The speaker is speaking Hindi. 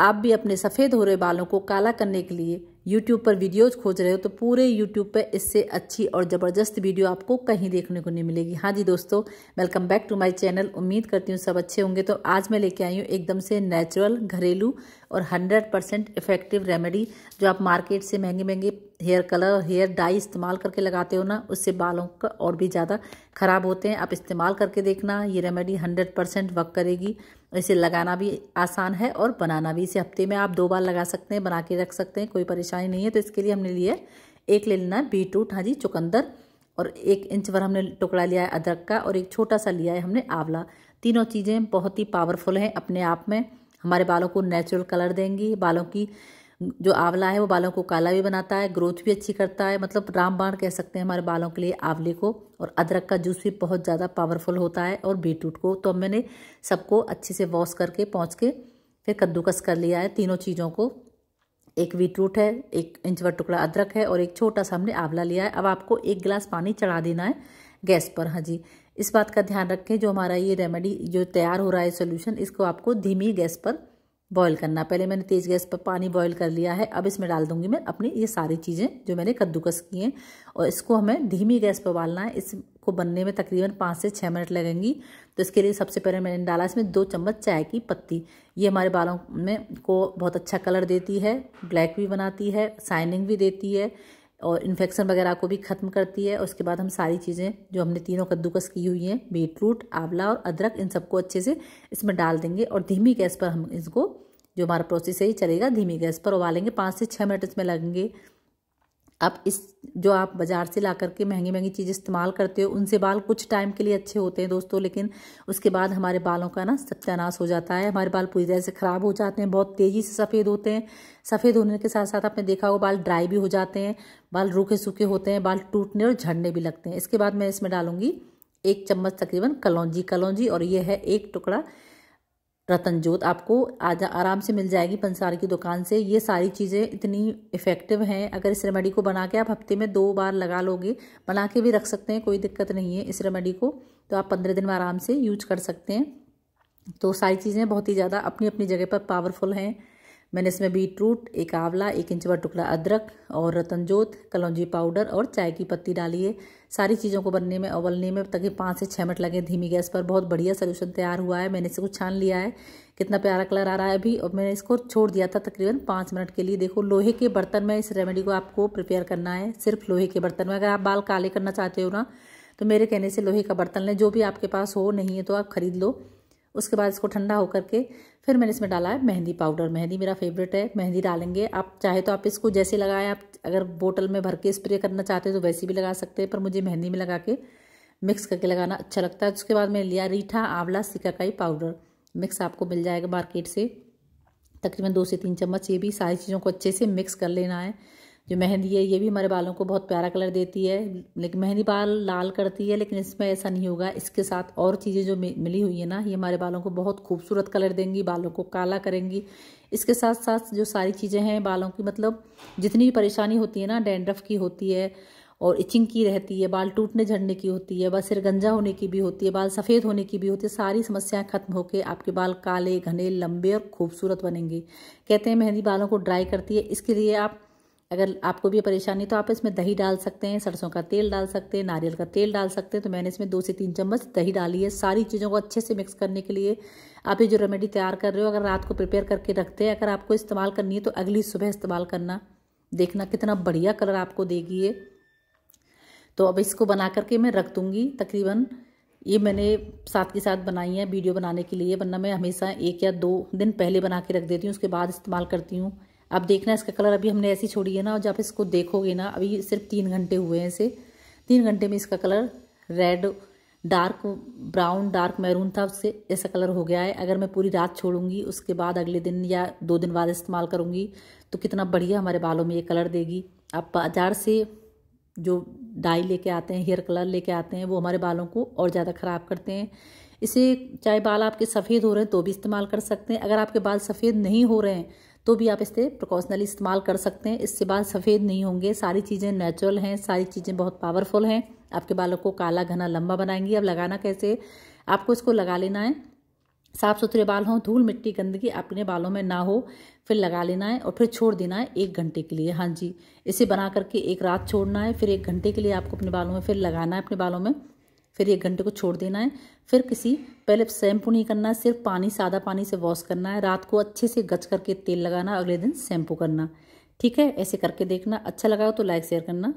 आप भी अपने सफ़ेद हो रहे बालों को काला करने के लिए यूट्यूब पर वीडियोज़ खोज रहे हो तो पूरे यूट्यूब पर इससे अच्छी और ज़बरदस्त वीडियो आपको कहीं देखने को नहीं मिलेगी। हाँ जी दोस्तों welcome back to my channel उम्मीद करती हूँ सब अच्छे होंगे। तो आज मैं लेके आई हूँ एकदम से नेचुरल घरेलू और 100 परसेंट इफ़ेक्टिव रेमेडी जो आप मार्केट से महँगे महँगे हेयर कलर और हेयर डाई इस्तेमाल करके लगाते हो ना, उससे बालों का और भी ज़्यादा ख़राब होते हैं। आप इस्तेमाल करके देखना, ये रेमेडी हंड्रेड परसेंट वर्क करेगी। इसे लगाना भी आसान है और बनाना भी। इसे हफ़्ते में आप दो बार लगा सकते हैं, बना के रख सकते हैं, कोई परेशानी नहीं है। तो इसके लिए हमने लिए एक ले लेना है बीटरूट हाँ जी, चुकंदर और एक इंच भर हमने टुकड़ा लिया है अदरक का और एक छोटा सा लिया है हमने आंवला। तीनों चीज़ें बहुत ही पावरफुल हैं अपने आप में। हमारे बालों को नेचुरल कलर देंगी, बालों की जो आंवला है वो बालों को काला भी बनाता है, ग्रोथ भी अच्छी करता है। मतलब रामबाण कह सकते हैं हमारे बालों के लिए आंवले को। और अदरक का जूस भी बहुत ज़्यादा पावरफुल होता है और बीटरूट को। तो मैंने सबको अच्छे से वॉश करके, पहुँच के फिर कद्दूकस कर लिया है तीनों चीज़ों को। एक बीटरूट है, एक इंच भर टुकड़ा अदरक है और एक छोटा सा हमने आंवला लिया है। अब आपको एक गिलास पानी चढ़ा देना है गैस पर। हाँ जी, इस बात का ध्यान रखें, जो हमारा ये रेमेडी जो तैयार हो रहा है सोल्यूशन इसको आपको धीमी गैस पर बॉईल करना। पहले मैंने तेज़ गैस पर पानी बॉईल कर लिया है। अब इसमें डाल दूँगी मैं अपनी ये सारी चीज़ें जो मैंने कद्दूकस की हैं। और इसको हमें धीमी गैस पर उबालना है। इसको बनने में तकरीबन पाँच से छः मिनट लगेंगी। तो इसके लिए सबसे पहले मैंने डाला इसमें दो चम्मच चाय की पत्ती। ये हमारे बालों में को बहुत अच्छा कलर देती है, ब्लैक भी बनाती है, शाइनिंग भी देती है। और इन्फेक्शन वगैरह को भी ख़त्म करती है। और उसके बाद हम सारी चीज़ें जो हमने तीनों कद्दूकस की हुई हैं, बीटरूट, आंवला और अदरक, इन सबको अच्छे से इसमें डाल देंगे और धीमी गैस पर हम इसको, जो हमारा प्रोसेस है, ये चलेगा धीमी गैस पर उबालेंगे। पाँच से छः मिनट इसमें लगेंगे। अब इस, जो आप बाज़ार से ला करके महँगी महँगी चीज़ इस्तेमाल करते हो, उनसे बाल कुछ टाइम के लिए अच्छे होते हैं दोस्तों, लेकिन उसके बाद हमारे बालों का ना सत्यानाश हो जाता है। हमारे बाल पूरी तरह से ख़राब हो जाते हैं, बहुत तेज़ी से सफ़ेद होते हैं। सफ़ेद होने के साथ साथ आपने देखा होगा, बाल ड्राई भी हो जाते हैं, बाल रूखे सूखे होते हैं, बाल टूटने और झड़ने भी लगते हैं। इसके बाद मैं इसमें डालूँगी एक चम्मच तकरीबन कलौजी कलौजी और ये है एक टुकड़ा रतन जोत, आपको आज आराम से मिल जाएगी पंसार की दुकान से। ये सारी चीज़ें इतनी इफ़ेक्टिव हैं। अगर इस रेमेडी को बना के आप हफ़्ते में दो बार लगा लोगे, बना के भी रख सकते हैं, कोई दिक्कत नहीं है इस रेमेडी को। तो आप पंद्रह दिन में आराम से यूज़ कर सकते हैं। तो सारी चीज़ें बहुत ही ज़्यादा अपनी अपनी जगह पर पावरफुल हैं। मैंने इसमें बीट रूट एक आंवला, एक इंच बड़ा टुकड़ा अदरक और रतनजोत कलौजी पाउडर और चाय की पत्ती डाली है। सारी चीज़ों को बनने में, उबलने में ताकि पाँच से छः मिनट लगे धीमी गैस पर। बहुत बढ़िया सोल्यूशन तैयार हुआ है। मैंने इसको छान लिया है। कितना प्यारा कलर आ रहा है अभी। और मैंने इसको छोड़ दिया था तकरीबन पाँच मिनट के लिए। देखो, लोहे के बर्तन में इस रेमेडी को आपको प्रिपेयर करना है। सिर्फ़ लोहे के बर्तन में। अगर आप बाल काले करना चाहते हो ना तो मेरे कहने से लोहे का बर्तन लें। जो भी आपके पास हो, नहीं है तो आप खरीद लो। उसके बाद इसको ठंडा होकर के फिर मैंने इसमें डाला है मेहंदी पाउडर। मेहंदी मेरा फेवरेट है, मेहंदी डालेंगे। आप चाहे तो आप इसको जैसे लगाएँ, आप अगर बोतल में भर के स्प्रे करना चाहते हैं तो वैसे भी लगा सकते हैं, पर मुझे मेहंदी में लगा के मिक्स करके लगाना अच्छा लगता है। उसके बाद मैं लिया रीठा, आंवला, सिकाकाई पाउडर। मिक्स आपको मिल जाएगा मार्केट से। तकरीबन दो से तीन चम्मच, ये भी सारी चीज़ों को अच्छे से मिक्स कर लेना है। जो मेहंदी है, ये भी हमारे बालों को बहुत प्यारा कलर देती है। लेकिन मेहंदी बाल लाल करती है, लेकिन इसमें ऐसा नहीं होगा। इसके साथ और चीज़ें जो मिली हुई है ना, ये हमारे बालों को बहुत खूबसूरत कलर देंगी, बालों को काला करेंगी। इसके साथ साथ जो सारी चीज़ें हैं, बालों की मतलब जितनी भी परेशानी होती है ना, डेंड्रफ की होती है और इचिंग की रहती है, बाल टूटने झड़ने की होती है बाल सिर गंजा होने की भी होती है, बाल सफ़ेद होने की भी होती है, सारी समस्याएँ खत्म होकर आपके बाल काले, घने, लंबे और खूबसूरत बनेंगे। कहते हैं मेहंदी बालों को ड्राई करती है। इसके लिए आप अगर आपको भी परेशानी तो आप इसमें दही डाल सकते हैं, सरसों का तेल डाल सकते हैं, नारियल का तेल डाल सकते हैं। तो मैंने इसमें दो से तीन चम्मच दही डाली है। सारी चीज़ों को अच्छे से मिक्स करने के लिए आप ये जो रेमेडी तैयार कर रहे हो, अगर रात को प्रिपेयर करके रखते हैं, अगर आपको इस्तेमाल करनी है तो अगली सुबह इस्तेमाल करना। देखना कितना बढ़िया कलर आपको देगी ये। तो अब इसको बना करके मैं रख दूँगी। तकरीबन ये मैंने साथ के साथ बनाई है, वीडियो बनाने के लिए, वरना मैं हमेशा एक या दो दिन पहले बना के रख देती हूँ, उसके बाद इस्तेमाल करती हूँ। अब देखना, इसका कलर अभी हमने ऐसी छोड़ी है ना, और जब इसको देखोगे ना, अभी सिर्फ़ तीन घंटे हुए हैं इसे। तीन घंटे में इसका colour red, dark, brown, dark maroon था, उससे ऐसा कलर हो गया है। अगर मैं पूरी रात छोड़ूँगी, उसके बाद अगले दिन या दो दिन बाद इस्तेमाल करूँगी तो कितना बढ़िया हमारे बालों में ये कलर देगी। आप बाज़ार से जो डाई लेके आते हैं, हेयर कलर लेके आते हैं, वो हमारे बालों को और ज़्यादा ख़राब करते हैं। इसे चाहे बाल आपके सफ़ेद हो रहे हैं तो भी इस्तेमाल कर सकते हैं। अगर आपके बाल सफ़ेद नहीं हो रहे हैं तो भी आप इसे प्रिकॉशनली इस्तेमाल कर सकते हैं। इससे बाल सफ़ेद नहीं होंगे। सारी चीज़ें नेचुरल हैं। सारी चीज़ें बहुत पावरफुल हैं। आपके बालों को काला, घना, लंबा बनाएँगी। अब लगाना कैसे? आपको इसको लगा लेना है। साफ़ सुथरे बाल हों, धूल मिट्टी, गंदगी अपने बालों में ना हो, फिर लगा लेना है और फिर छोड़ देना है एक घंटे के लिए। हाँ जी, इसे बना करके एक रात छोड़ना है, फिर एक घंटे के लिए आपको अपने बालों में फिर लगाना है, अपने बालों में। फिर एक घंटे को छोड़ देना है। फिर किसी, पहले शैम्पू नहीं करना है, सिर्फ़ पानी, सादा पानी से वॉश करना है। रात को अच्छे से गच करके तेल लगाना, अगले दिन शैम्पू करना। ठीक है? ऐसे करके देखना। अच्छा लगा तो लाइक, शेयर करना।